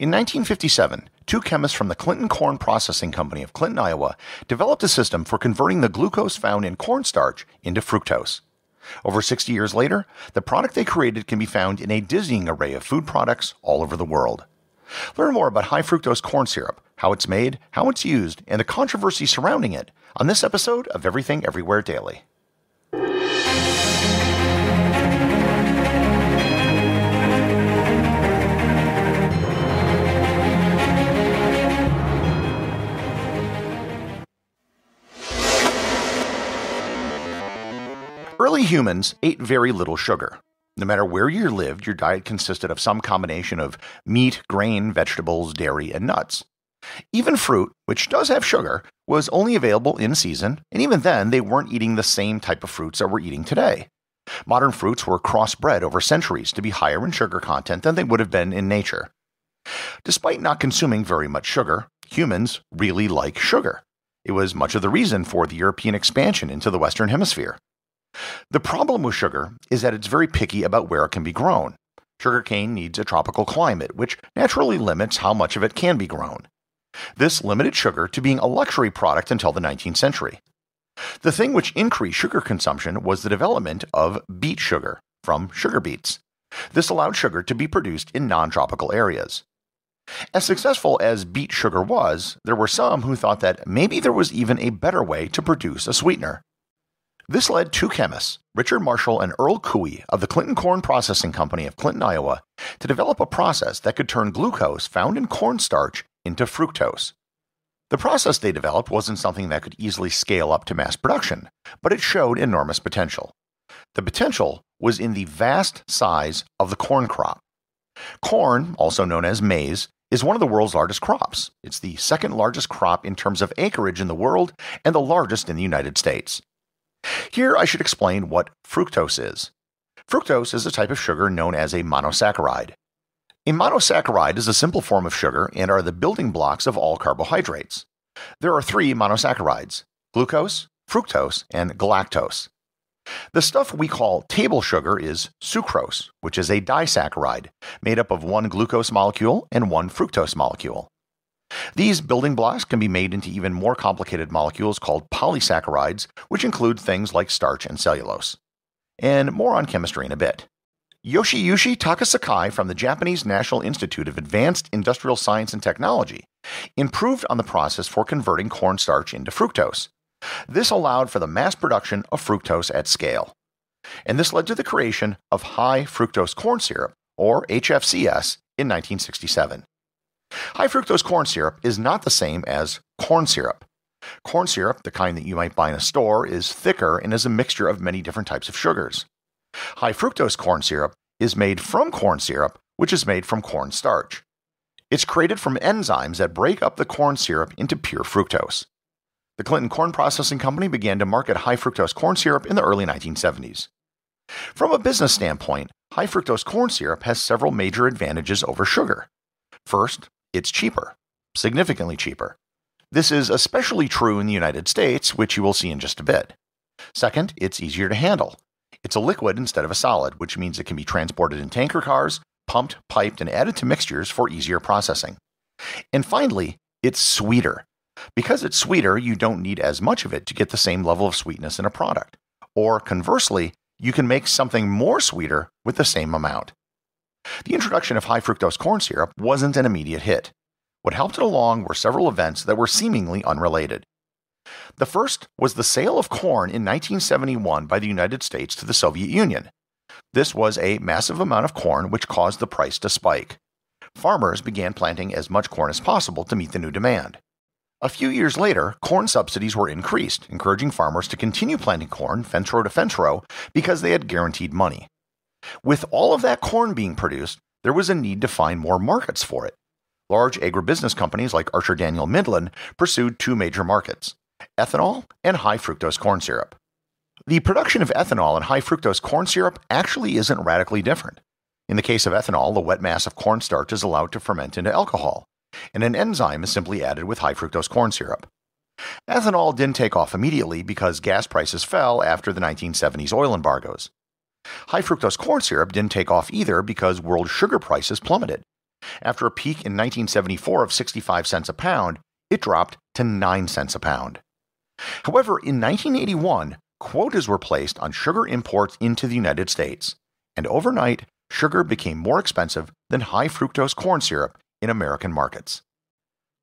In 1957, two chemists from the Clinton Corn Processing Company of Clinton, Iowa, developed a system for converting the glucose found in cornstarch into fructose. Over 60 years later, the product they created can be found in a dizzying array of food products all over the world. Learn more about high fructose corn syrup, how it's made, how it's used, and the controversy surrounding it on this episode of Everything Everywhere Daily. Humans ate very little sugar. No matter where you lived, your diet consisted of some combination of meat, grain, vegetables, dairy, and nuts. Even fruit, which does have sugar, was only available in season, and even then, they weren't eating the same type of fruits that we're eating today. Modern fruits were crossbred over centuries to be higher in sugar content than they would have been in nature. Despite not consuming very much sugar, humans really like sugar. It was much of the reason for the European expansion into the Western Hemisphere. The problem with sugar is that it's very picky about where it can be grown. Sugarcane needs a tropical climate, which naturally limits how much of it can be grown. This limited sugar to being a luxury product until the 19th century. The thing which increased sugar consumption was the development of beet sugar from sugar beets. This allowed sugar to be produced in non tropical areas. As successful as beet sugar was, there were some who thought that maybe there was even a better way to produce a sweetener. This led two chemists, Richard Marshall and Earl Kooi of the Clinton Corn Processing Company of Clinton, Iowa, to develop a process that could turn glucose found in cornstarch into fructose. The process they developed wasn't something that could easily scale up to mass production, but it showed enormous potential. The potential was in the vast size of the corn crop. Corn, also known as maize, is one of the world's largest crops. It's the second largest crop in terms of acreage in the world and the largest in the United States. Here I should explain what fructose is. Fructose is a type of sugar known as a monosaccharide. A monosaccharide is a simple form of sugar and are the building blocks of all carbohydrates. There are three monosaccharides glucose, fructose, and galactose. The stuff we call table sugar is sucrose, which is a disaccharide made up of one glucose molecule and one fructose molecule. These building blocks can be made into even more complicated molecules called polysaccharides, which include things like starch and cellulose. And more on chemistry in a bit. Yoshiyuki Takasaki from the Japanese National Institute of Advanced Industrial Science and Technology improved on the process for converting cornstarch into fructose. This allowed for the mass production of fructose at scale. And this led to the creation of high fructose corn syrup, or HFCS, in 1967. High fructose corn syrup is not the same as corn syrup. Corn syrup, the kind that you might buy in a store, is thicker and is a mixture of many different types of sugars. High fructose corn syrup is made from corn syrup, which is made from corn starch. It's created from enzymes that break up the corn syrup into pure fructose. The Clinton Corn Processing Company began to market high fructose corn syrup in the early 1970s. From a business standpoint, high fructose corn syrup has several major advantages over sugar. First, it's cheaper, significantly cheaper. This is especially true in the United States, which you will see in just a bit. Second, it's easier to handle. It's a liquid instead of a solid, which means it can be transported in tanker cars, pumped, piped, and added to mixtures for easier processing. And finally, it's sweeter. Because it's sweeter, you don't need as much of it to get the same level of sweetness in a product. Or conversely, you can make something more sweeter with the same amount. The introduction of high fructose corn syrup wasn't an immediate hit. What helped it along were several events that were seemingly unrelated. The first was the sale of corn in 1971 by the United States to the Soviet Union. This was a massive amount of corn which caused the price to spike. Farmers began planting as much corn as possible to meet the new demand. A few years later, corn subsidies were increased, encouraging farmers to continue planting corn fence row to fence row because they had guaranteed money. With all of that corn being produced, there was a need to find more markets for it. Large agribusiness companies like Archer Daniel Midland pursued two major markets ethanol and high fructose corn syrup. The production of ethanol and high fructose corn syrup actually isn't radically different. In the case of ethanol, the wet mass of cornstarch is allowed to ferment into alcohol, and an enzyme is simply added with high fructose corn syrup. Ethanol didn't take off immediately because gas prices fell after the 1970s oil embargoes. High fructose corn syrup didn't take off either because world sugar prices plummeted. After a peak in 1974 of 65 cents a pound, it dropped to 9 cents a pound. However, in 1981, quotas were placed on sugar imports into the United States, and overnight, sugar became more expensive than high fructose corn syrup in American markets.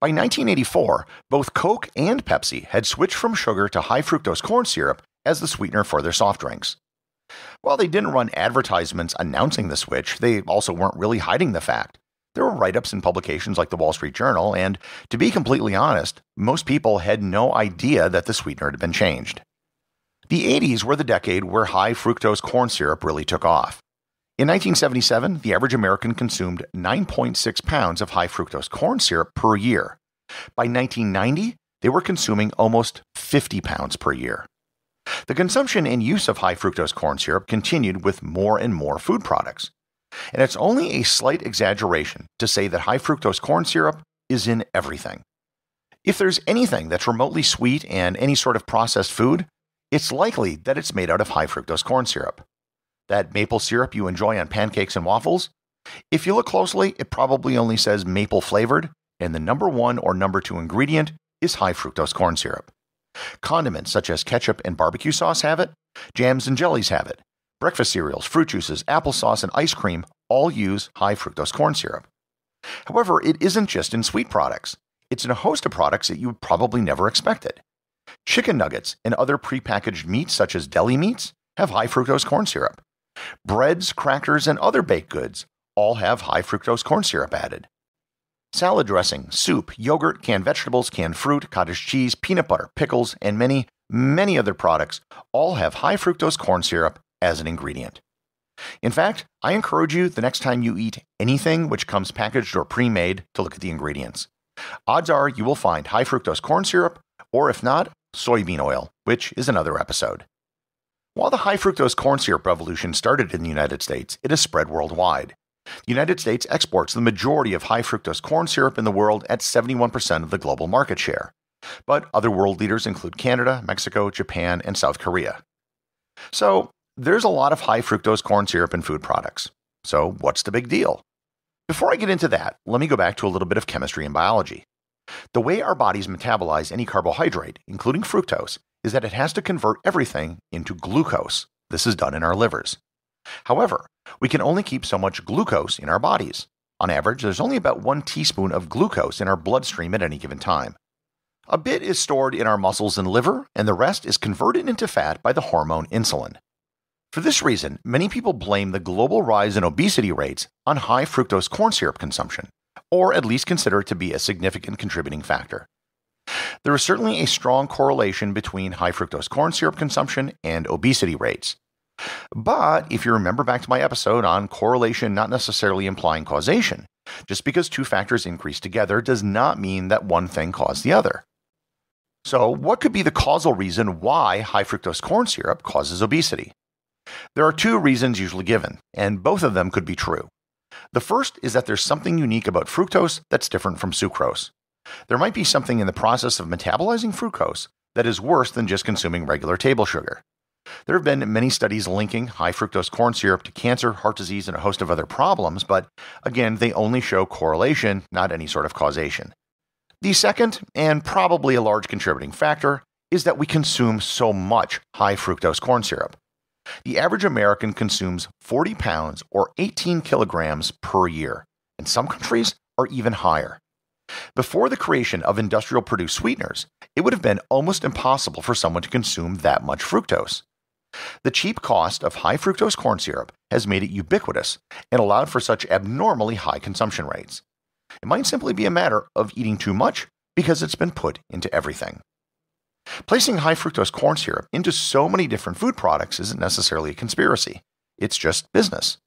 By 1984, both Coke and Pepsi had switched from sugar to high fructose corn syrup as the sweetener for their soft drinks. While they didn't run advertisements announcing the switch, they also weren't really hiding the fact. There were write ups in publications like the Wall Street Journal, and to be completely honest, most people had no idea that the sweetener had been changed. The 80s were the decade where high fructose corn syrup really took off. In 1977, the average American consumed 9.6 pounds of high fructose corn syrup per year. By 1990, they were consuming almost 50 pounds per year. The consumption and use of high fructose corn syrup continued with more and more food products. And it's only a slight exaggeration to say that high fructose corn syrup is in everything. If there's anything that's remotely sweet and any sort of processed food, it's likely that it's made out of high fructose corn syrup. That maple syrup you enjoy on pancakes and waffles, if you look closely, it probably only says maple flavored, and the number one or number two ingredient is high fructose corn syrup. Condiments such as ketchup and barbecue sauce have it, jams and jellies have it, breakfast cereals, fruit juices, applesauce, and ice cream all use high fructose corn syrup. However, it isn't just in sweet products, it's in a host of products that you would probably never expected. Chicken nuggets and other prepackaged meats, such as deli meats, have high fructose corn syrup. Breads, crackers, and other baked goods all have high fructose corn syrup added. Salad dressing, soup, yogurt, canned vegetables, canned fruit, cottage cheese, peanut butter, pickles, and many, many other products all have high fructose corn syrup as an ingredient. In fact, I encourage you the next time you eat anything which comes packaged or pre made to look at the ingredients. Odds are you will find high fructose corn syrup, or if not, soybean oil, which is another episode. While the high fructose corn syrup revolution started in the United States, it has spread worldwide. The United States exports the majority of high fructose corn syrup in the world at 71% of the global market share. But other world leaders include Canada, Mexico, Japan, and South Korea. So, there's a lot of high fructose corn syrup in food products. So, what's the big deal? Before I get into that, let me go back to a little bit of chemistry and biology. The way our bodies metabolize any carbohydrate, including fructose, is that it has to convert everything into glucose. This is done in our livers. However, we can only keep so much glucose in our bodies. On average, there's only about one teaspoon of glucose in our bloodstream at any given time. A bit is stored in our muscles and liver, and the rest is converted into fat by the hormone insulin. For this reason, many people blame the global rise in obesity rates on high fructose corn syrup consumption, or at least consider it to be a significant contributing factor. There is certainly a strong correlation between high fructose corn syrup consumption and obesity rates. But if you remember back to my episode on correlation not necessarily implying causation, just because two factors increase together does not mean that one thing caused the other. So, what could be the causal reason why high fructose corn syrup causes obesity? There are two reasons usually given, and both of them could be true. The first is that there's something unique about fructose that's different from sucrose. There might be something in the process of metabolizing fructose that is worse than just consuming regular table sugar. There have been many studies linking high fructose corn syrup to cancer, heart disease, and a host of other problems, but again, they only show correlation, not any sort of causation. The second, and probably a large contributing factor, is that we consume so much high fructose corn syrup. The average American consumes 40 pounds or 18 kilograms per year, and some countries are even higher. Before the creation of industrial produced sweeteners, it would have been almost impossible for someone to consume that much fructose. The cheap cost of high fructose corn syrup has made it ubiquitous and allowed for such abnormally high consumption rates. It might simply be a matter of eating too much because it's been put into everything. Placing high fructose corn syrup into so many different food products isn't necessarily a conspiracy, it's just business.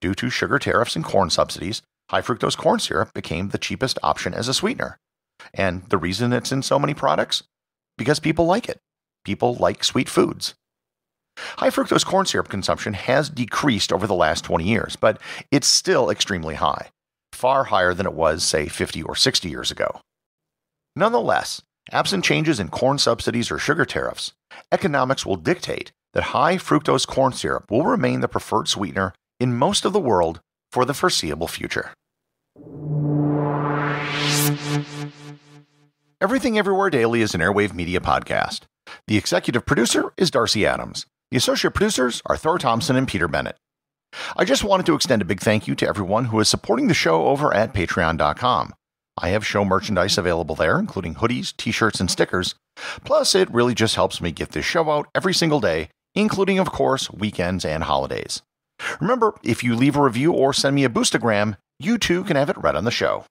Due to sugar tariffs and corn subsidies, high fructose corn syrup became the cheapest option as a sweetener. And the reason it's in so many products? Because people like it. People like sweet foods. High fructose corn syrup consumption has decreased over the last 20 years, but it's still extremely high, far higher than it was, say, 50 or 60 years ago. Nonetheless, absent changes in corn subsidies or sugar tariffs, economics will dictate that high fructose corn syrup will remain the preferred sweetener in most of the world for the foreseeable future. Everything Everywhere Daily is an Airwave Media podcast. The executive producer is Darcy Adams. The associate producers are Thor Thomsen and Peter Bennett. I just wanted to extend a big thank you to everyone who is supporting the show over at patreon.com. I have show merchandise available there, including hoodies, t shirts, and stickers. Plus, it really just helps me get this show out every single day, including, of course, weekends and holidays. Remember, if you leave a review or send me a boostagram, you too can have it read on the show.